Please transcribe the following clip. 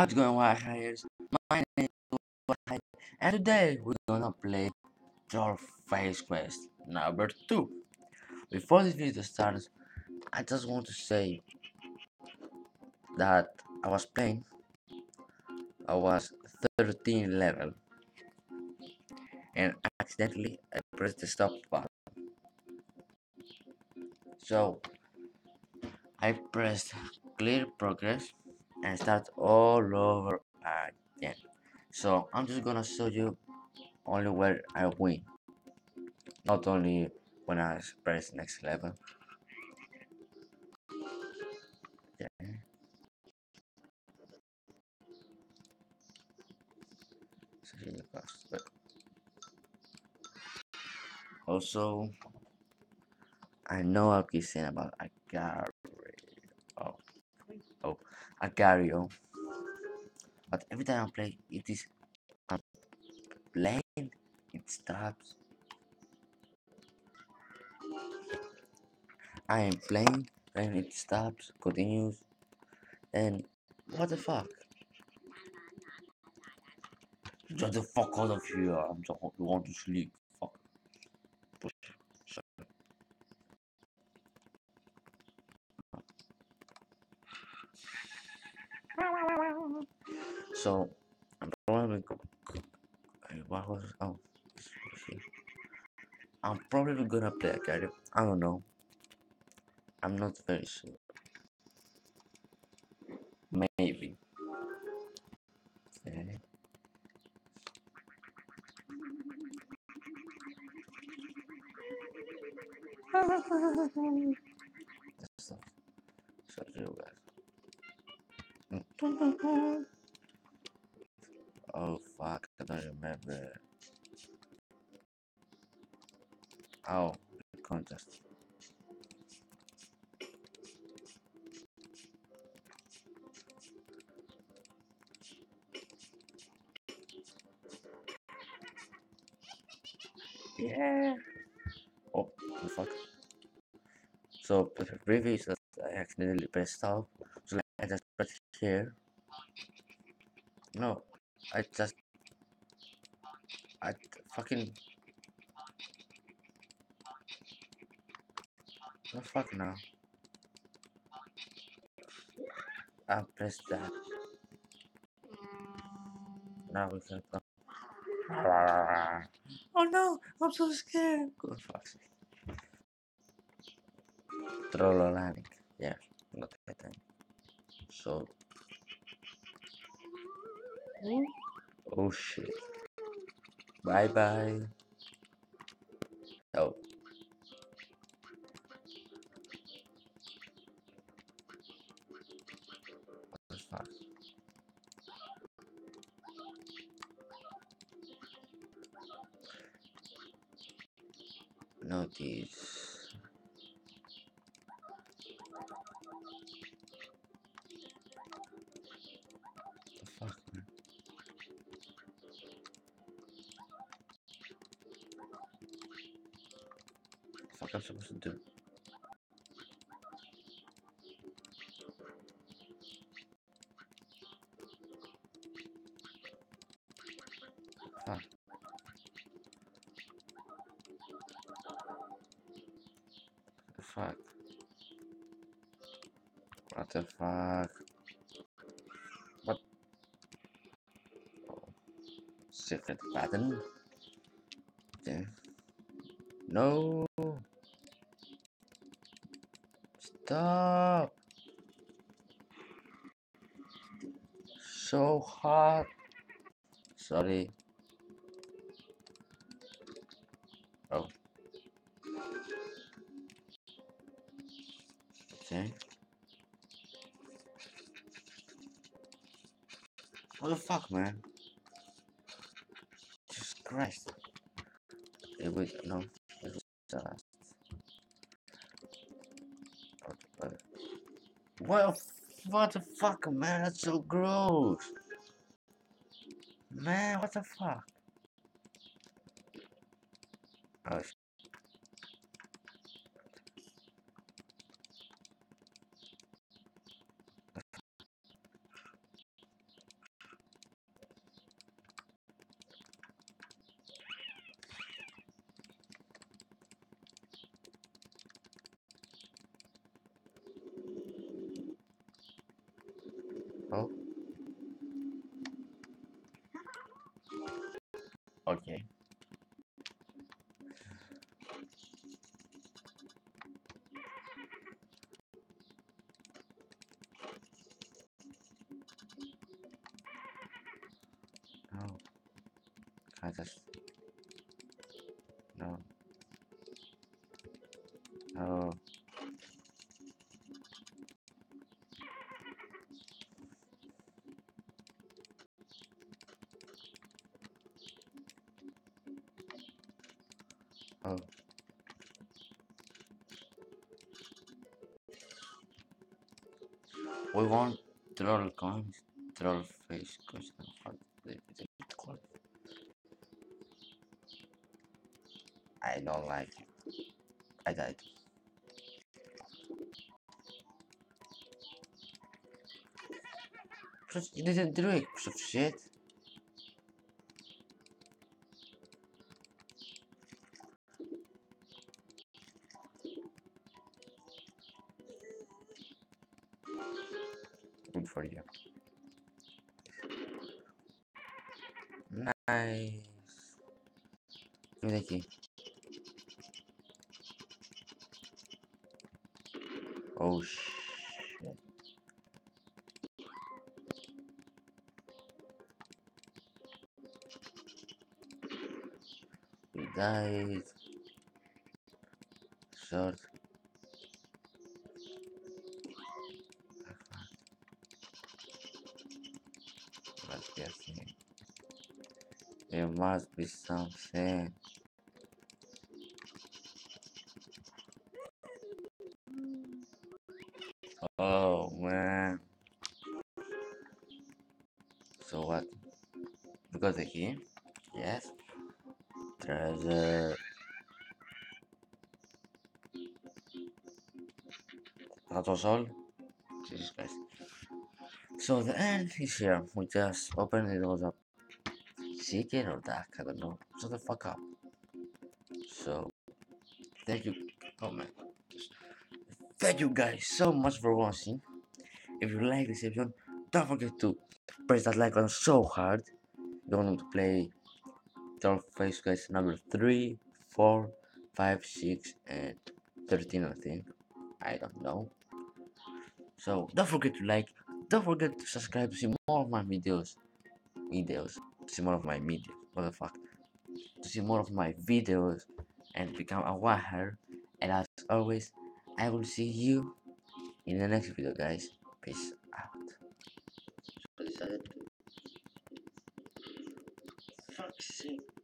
How's it going, Warriors? My name is and today we're gonna play Troll Face Quest number 2. Before this video starts, I just want to say that I was playing, I was 13 level, and accidentally I pressed the stop button. So, I pressed clear progress and start all over again. So I'm just gonna show you only where I win, not only when I press next level. Yeah. Also, I know I'll be saying about. Oh, oh, Agar.io. But every time I play, it is playing, it stops. I am playing, and it stops, continues, and what the fuck? Get the fuck out of here! I'm just want to sleep. I'm probably gonna play a. I don't know. I'm not very sure. Maybe. Okay. so, so guys. Oh fuck, I don't remember. Oh, contest. Yeah. Oh, the fuck. So the previous that I accidentally pressed stop. So like I just pressed here. No, I just I fucking the fuck now. I pressed that. Now we can go. Oh no, I'm so scared. Go fuck. Trollolanic. Yeah, not time. So. Oh shit. Bye bye. Oh. What the fuck? Notice. The fuck, man? Fuck I'm supposed to do? Fuck. The fuck? What the fuck? What? Oh. Secret button? Okay. No! Stop! So hot! Sorry. Okay. What the fuck, man? Jesus Christ. It was, no, it was just. What, what the fuck, man? That's so gross. Man, what the fuck? Oh, Oh. Okay. No. I just. No. No. Oh. We want troll coins, troll face question. They it called? I don't like it. I died. Just you didn't do it, piece of shit. For you. Nice. Oh shit. We died. Short. There must be something. Oh man. So what? Because the key? Yes. Treasure. That was all. Jesus Christ. So the end is here. We just open it all up. It or dark, I don't know. Shut the fuck up. So thank you. Oh man. Thank you guys so much for watching. If you like this episode, don't forget to press that like button so hard. You want to play Troll Face Quest number 3, 4, 5, 6, and 13, I think. I don't know. So don't forget to like, don't forget to subscribe to see more of my videos. Videos. To see more of my videos. What the fuck? To see more of my videos and become a wiehier. And as always, I will see you in the next video, guys. Peace out. Fuck's sake.